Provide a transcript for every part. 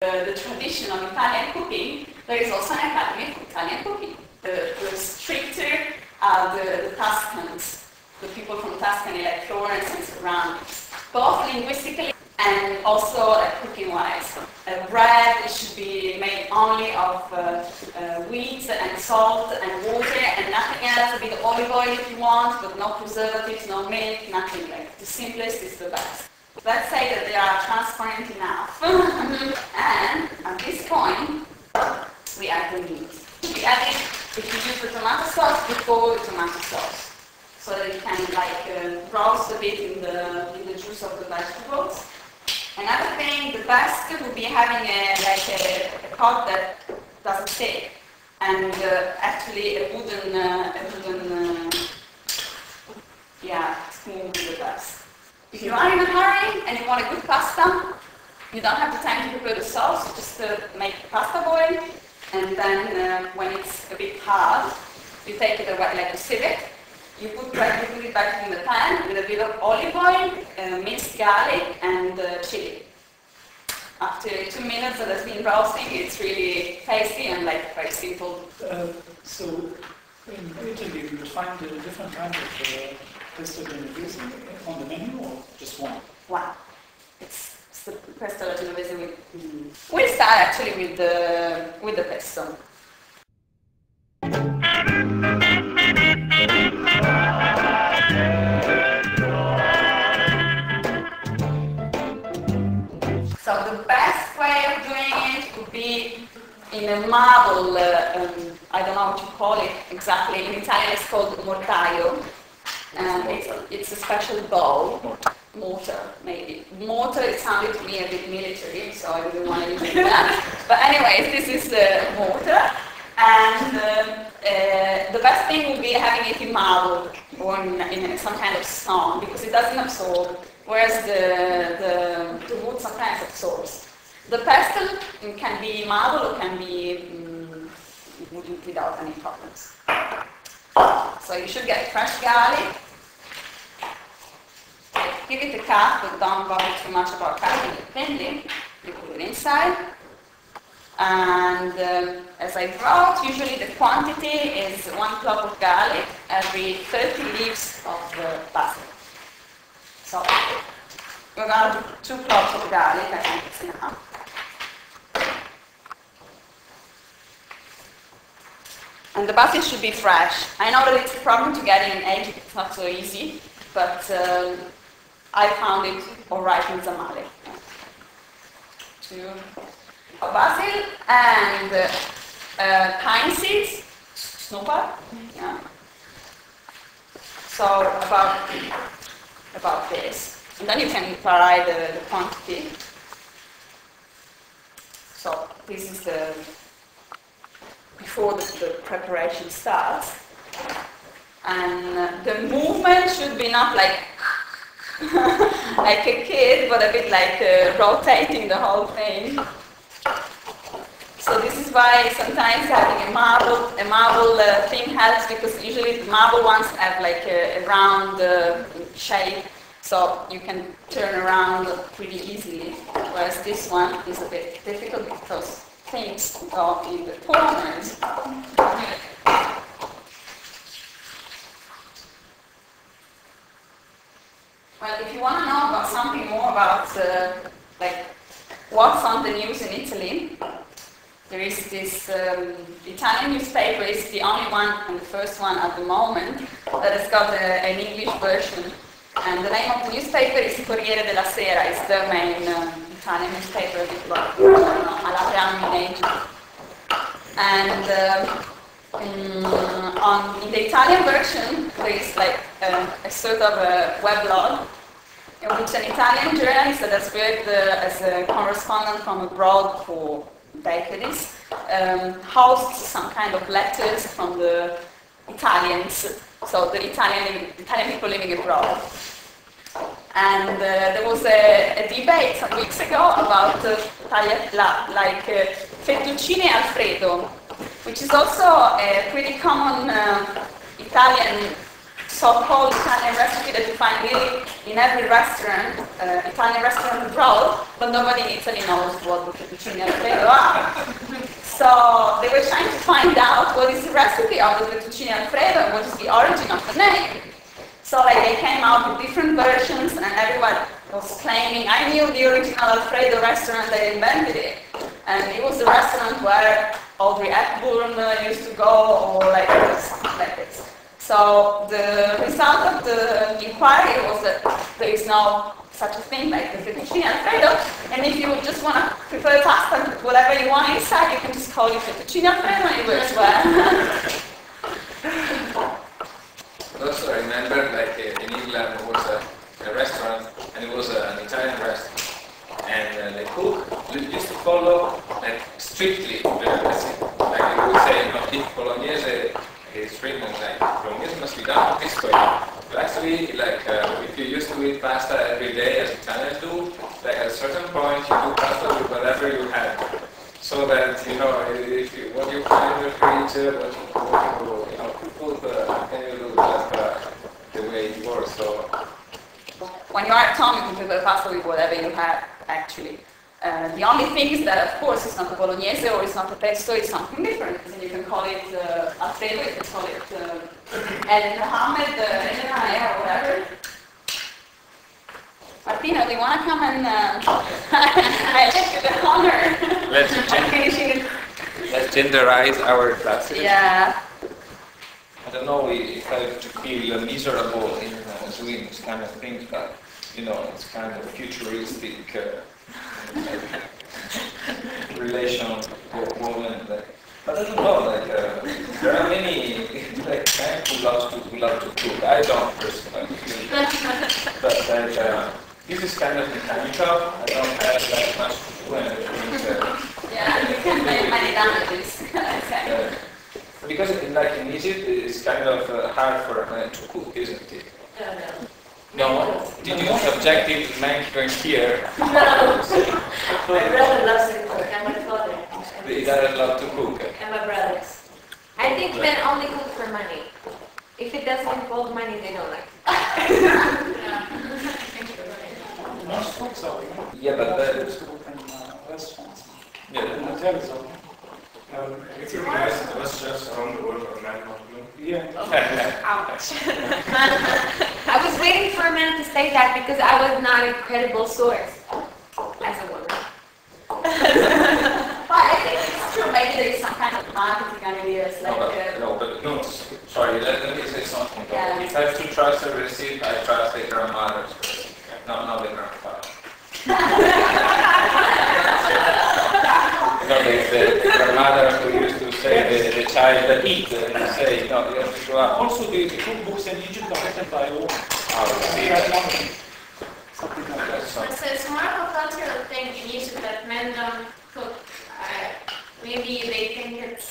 the, tradition of Italian cooking, there is also an Academy of Italian Cooking. The, the stricter are the, the Tuscans, the people from Tuscany, like Florence and surroundings, both linguistically and also uh, cooking-wise. Uh, bread should be made only of uh, uh, wheat and salt and water and nothing else. A bit of olive oil if you want, but no preservatives, no milk, nothing like The simplest is the best. Let's say that they are transparent enough. and at this point, we add the meat. We add it if you use the tomato sauce before the tomato sauce. So that you can like uh, roast a bit in the, in the juice of the vegetables. Another thing, the best would be having a, like a, a pot that doesn't stick. And uh, actually a wooden, uh, a wooden uh, yeah, spoon be the best. If you are in a hurry and you want a good pasta, you don't have the time to prepare the sauce, just uh, make the pasta boil, and then uh, when it's a bit hard, you take it away like a civet, you put, you put it back in the pan with a bit of olive oil, uh, minced garlic, and uh, chili. After two minutes that has been roasting, it's really tasty and like very simple. Uh, so in Italy, would find a different kind of uh, pesto on the menu, or just one? One. It's, it's the pesto with. Mm. We'll start actually with the with the pesto. So the best way of doing it would be in a marble, uh, um, I don't know what you call it exactly, in Italian it's called mortaio. And it's, it's a special bowl, mortar maybe. Mortar, it sounded to me a bit military, so I didn't want to use that. But anyways, this is the mortar. And um, uh, the best thing would be having it in marble or in, in, some kind of stone because it doesn't absorb, whereas the, the, the wood sometimes absorbs. The pestle can be marble or can be um, without any problems. So you should get fresh garlic. Give it a cut, but don't bother too much about cutting it thinly. You put it inside. And um, as I brought, usually the quantity is one clove of garlic every 30 leaves of uh, basil. So we're going to do two cloves of garlic, I think it's enough. And the basil should be fresh. I know that it's a problem to get in Egypt, it's not so easy, but um, I found it alright in Zamalek. Two basil and uh, uh, pine seeds, snowball. Yeah. So about about this, and then you can vary the, the quantity. So this is the before the, the preparation starts, and uh, the movement should be not like like a kid, but a bit like uh, rotating the whole thing. So this is why sometimes having a marble, a marble uh, thing helps because usually the marble ones have like a, a round uh, shape, so you can turn around pretty easily. Whereas this one is a bit difficult because things go in the corners. Well, if you want to know about something more about uh, like what's on the news in Italy, there is this um, Italian newspaper, it's the only one and the first one at the moment that has got a, an English version. And the name of the newspaper is Corriere della Sera, it's the main uh, Italian newspaper in Egypt. And um, mm, on, in the Italian version, there is like um, a sort of a weblog which an Italian journalist that has worked uh, as a correspondent from abroad for decades, um, hosts some kind of letters from the Italians, so the Italian, Italian people living abroad. And uh, there was a, a, debate some weeks ago about uh, like uh, fettuccine alfredo, which is also a pretty common uh, Italian so-called Italian recipe that you find really in every restaurant, uh, Italian restaurant abroad, but nobody in Italy knows what the fettuccine alfredo are. So they were trying to find out what is the recipe of the fettuccine alfredo and what is the origin of the name. So like they came out with different versions and everyone was claiming, I knew the original Alfredo restaurant, I invented it. And it was the restaurant where Audrey Hepburn uh, used to go or like something like this. So the result of the inquiry was that there is no such a thing like the fettuccine alfredo, and if you just want to prepare pasta whatever you want inside, you can just call it fettuccine alfredo and it works well. also I remember like uh, in England there was a, a restaurant and it was uh, an Italian restaurant and uh, the cook used to follow like strictly the recipe. Like he would say, you know, if bolognese is written like bolognese must be done this way. But actually, like uh, if you used to eat pasta every day as Italians do, like at a certain point you do pasta with whatever you have. So that you know, if you, what you find in the fridge, what you, what you, you know, put uh, and you do uh, the way it works. So when you are at home, you can prepare pasta with whatever you have, actually. Uh, the only thing is that, of course, it's not a bolognese or it's not a pesto, it's something different. And you can call it uh, alfredo, you can call it uh, El Mohammed, uh, or whatever. Martina, do you want to come and uh, I take the honor let's, of finishing it? let's genderize our classes. Yeah. I don't know if I feel miserable in uh, doing this kind of things, but you know, it's kind of futuristic uh, relation with women. Like, but I don't know, like uh, there are many like men who love to who love to cook. I don't personally, but like uh, this is kind of mechanical. I don't have like much to do, and everything. Uh, Yeah, you can make many damages. because in, like in Egypt, it's kind of uh, hard for a man to cook, isn't it? No, no. No, did you subjective man going here? No. My brother loves to cook, and my father. They doesn't love to cook. And my brothers. I think men only cook for money. If it doesn't involve money, they don't like Most folks are, you Yeah, but most that, folks work in uh, restaurants yeah, and hotels. are- Um, if you guys, the best chefs around the world are men, not women. Yeah. Ouch. I was waiting for a man to say that because I was not a credible source as a woman. But I think it's true. Maybe there is some kind of marketing ideas, no, like but, uh, no, but no, sorry, let, let me say something. Yeah. If I have to trust a recipe, I trust the grandmother's recipe, not, not the grandfather. You know, the, the grandmother who used to say the, the child that eat, and you say, no, you have to go out. Also, the the cookbooks in Egypt are written by women. Oh, see, That's that- one thing. Something like that. that's something. It's, it's more of a cultural thing in Egypt that men don't cook. Uh, maybe they think it's,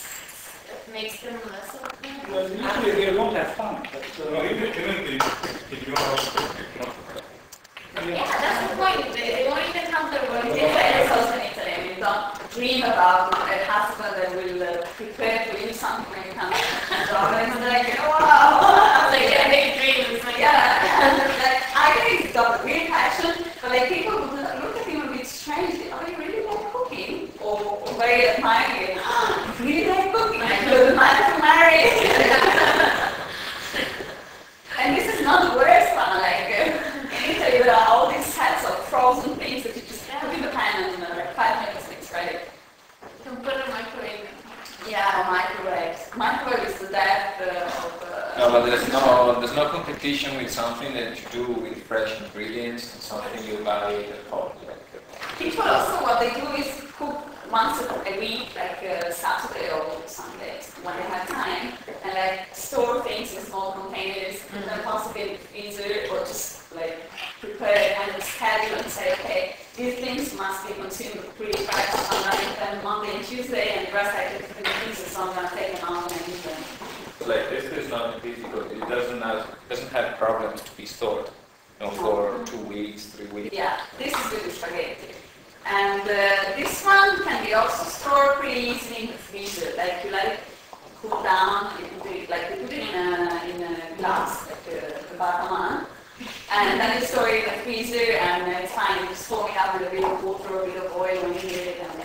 it makes them less of men. Well, usually they don't have fun, but, No, uh, even, even if you know how to cook, you know, Yeah, that's the point. They, they won't even come to work. in Italy, also in Italy, I mean, don't dream about a husband that will uh, prepare something to the job, and it's like, wow. Like, yeah, they dream. It's like, Yeah, like, I think he's got a real passion, but like people would look at him a bit strangely. Are you really like cooking? Or, or very admiring. "Ah, you really like cooking? I could marry. and this is not the worst one. Like uh, in Italy, there are all these sets of frozen things that you just put in the pan and uh, like five minutes it's ready. you can put a microwave. Yeah, microwave. Microwave is the death uh, of. Uh, No, but there's no there's no competition with something that you do with fresh ingredients and something you buy at home. Like, People also, what they do is cook once a week, like uh, Saturday or Sunday, when they have time, and like store things in small containers, and then possibly in the freezer, or just like prepare and schedule and say, okay, these things must be consumed pretty fresh on like, Monday and Tuesday, and the rest I can put in the freezer, so I'm on difficult. It doesn't have, doesn't have problems to be stored you know, for two weeks, three weeks. Yeah, this is with spaghetti. And uh, this one can be also stored pretty easily in the freezer. Like you like cool down, you put it, like you put it in a, in a glass, like uh, the bottom, bataman. And then you store it in the freezer and it's fine. You just foam it up with a bit of water or a bit of oil when you need it. And